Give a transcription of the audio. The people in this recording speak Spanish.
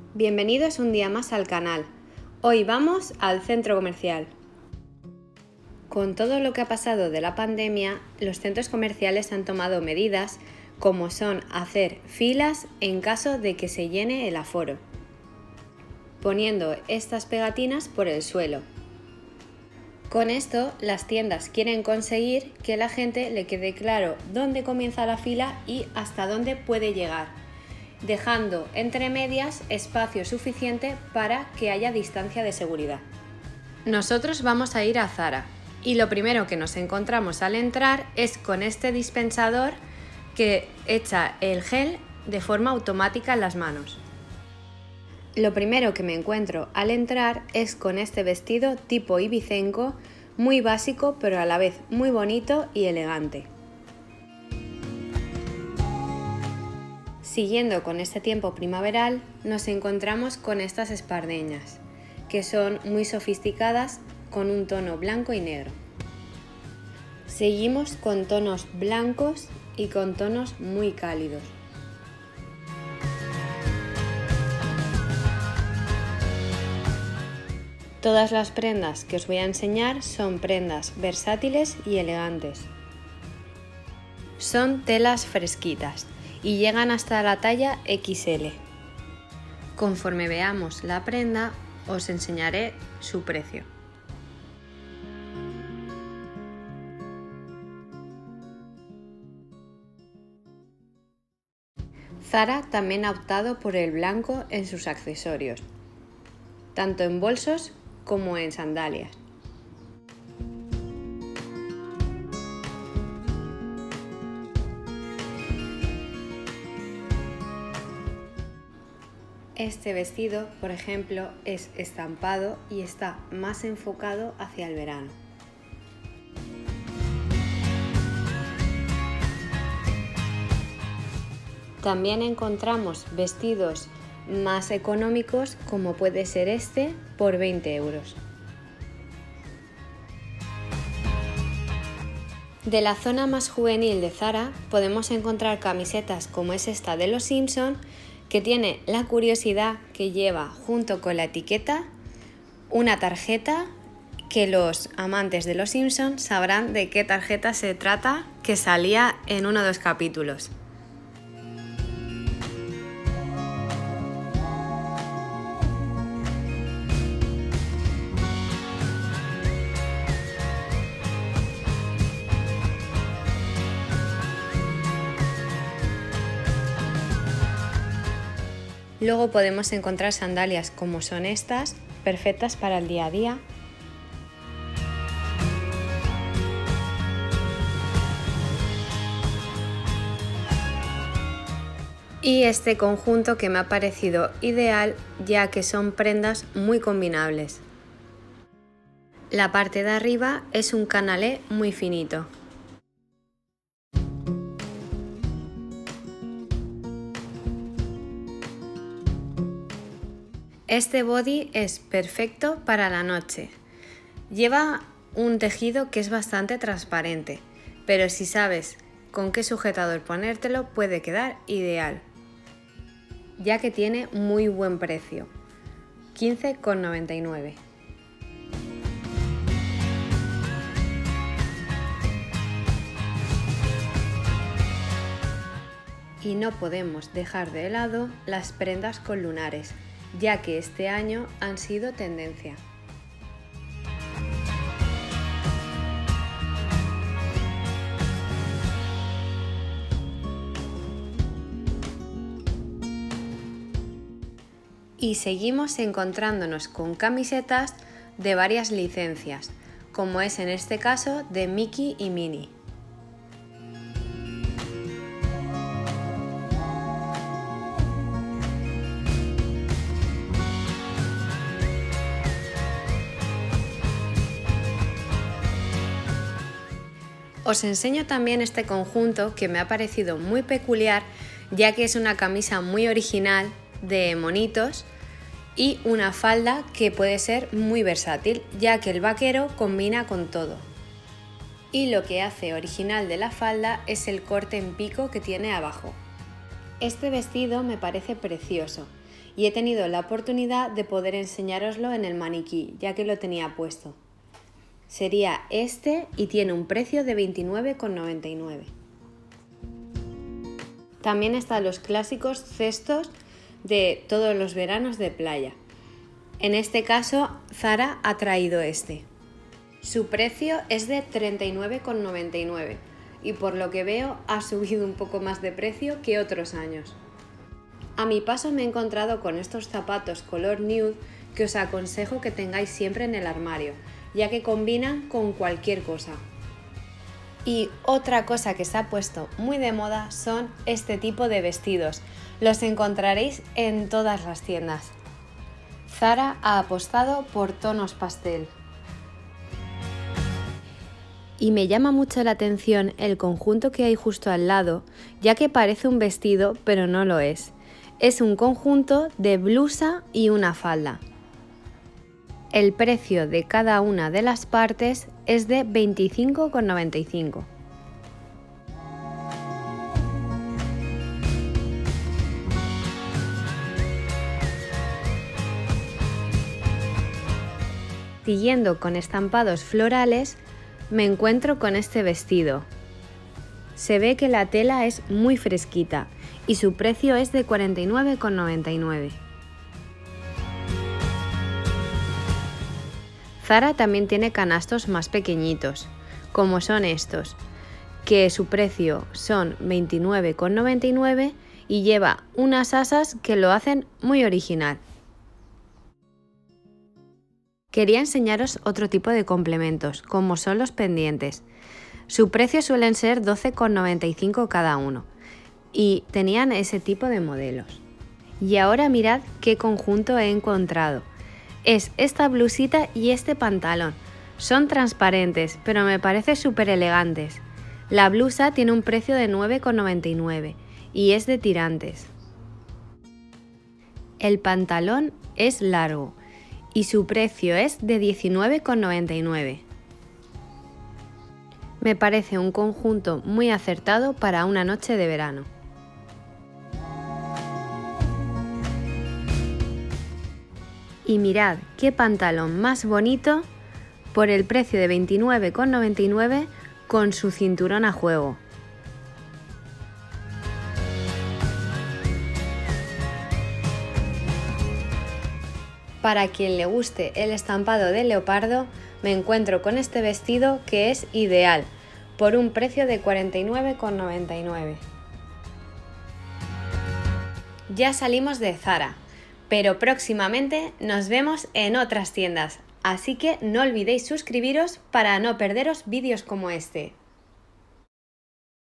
Bienvenidos un día más al canal. Hoy vamos al centro comercial. Con todo lo que ha pasado de la pandemia, los centros comerciales han tomado medidas como son hacer filas en caso de que se llene el aforo, poniendo estas pegatinas por el suelo. Con esto, las tiendas quieren conseguir que la gente le quede claro dónde comienza la fila y hasta dónde puede llegar, dejando entre medias espacio suficiente para que haya distancia de seguridad. Nosotros vamos a ir a Zara, y lo primero que nos encontramos al entrar es con este dispensador que echa el gel de forma automática en las manos. Lo primero que me encuentro al entrar es con este vestido tipo ibicenco, muy básico pero a la vez muy bonito y elegante. Siguiendo con este tiempo primaveral, nos encontramos con estas espardeñas, que son muy sofisticadas con un tono blanco y negro. Seguimos con tonos blancos y con tonos muy cálidos. Todas las prendas que os voy a enseñar son prendas versátiles y elegantes. Son telas fresquitas y llegan hasta la talla XL. Conforme veamos la prenda os enseñaré su precio. Zara también ha optado por el blanco en sus accesorios, tanto en bolsos como en sandalias. Este vestido, por ejemplo, es estampado y está más enfocado hacia el verano. También encontramos vestidos más económicos como puede ser este por 20 euros. De la zona más juvenil de Zara podemos encontrar camisetas como es esta de los Simpson que tiene la curiosidad que lleva junto con la etiqueta una tarjeta que los amantes de los Simpson sabrán de qué tarjeta se trata que salía en uno de los capítulos. Luego podemos encontrar sandalias como son estas, perfectas para el día a día. Y este conjunto que me ha parecido ideal ya que son prendas muy combinables. La parte de arriba es un canalé muy finito. Este body es perfecto para la noche. Lleva un tejido que es bastante transparente, pero si sabes con qué sujetador ponértelo puede quedar ideal, ya que tiene muy buen precio, 15,99. Y no podemos dejar de lado las prendas con lunares, ya que este año han sido tendencia. Y seguimos encontrándonos con camisetas de varias licencias, como es en este caso de Mickey y Minnie. Os enseño también este conjunto que me ha parecido muy peculiar ya que es una camisa muy original de monitos y una falda que puede ser muy versátil ya que el vaquero combina con todo. Y lo que hace original de la falda es el corte en pico que tiene abajo. Este vestido me parece precioso y he tenido la oportunidad de poder enseñároslo en el maniquí, ya que lo tenía puesto. Sería este y tiene un precio de 29,99. También están los clásicos cestos de todos los veranos de playa. En este caso, Zara ha traído este. Su precio es de 39,99 y por lo que veo ha subido un poco más de precio que otros años. A mi paso me he encontrado con estos zapatos color nude que os aconsejo que tengáis siempre en el armario, ya que combinan con cualquier cosa. Y otra cosa que se ha puesto muy de moda son este tipo de vestidos. Los encontraréis en todas las tiendas. Zara ha apostado por tonos pastel. Y me llama mucho la atención el conjunto que hay justo al lado, ya que parece un vestido, pero no lo es. Es un conjunto de blusa y una falda. El precio de cada una de las partes es de 25,95. Siguiendo con estampados florales, me encuentro con este vestido. Se ve que la tela es muy fresquita y su precio es de 49,99. Zara también tiene canastos más pequeñitos, como son estos, que su precio son 29,99 y lleva unas asas que lo hacen muy original. Quería enseñaros otro tipo de complementos, como son los pendientes. Su precio suelen ser 12,95 cada uno y tenían ese tipo de modelos. Y ahora mirad qué conjunto he encontrado es esta blusita y este pantalón. Son transparentes, pero me parece súper elegantes. La blusa tiene un precio de 9,99 y es de tirantes. El pantalón es largo y su precio es de 19,99. Me parece un conjunto muy acertado para una noche de verano. Y mirad qué pantalón más bonito por el precio de 29,99 con su cinturón a juego. Para quien le guste el estampado de leopardo, me encuentro con este vestido que es ideal, por un precio de 49,99. Ya salimos de Zara, pero próximamente nos vemos en otras tiendas, así que no olvidéis suscribiros para no perderos vídeos como este.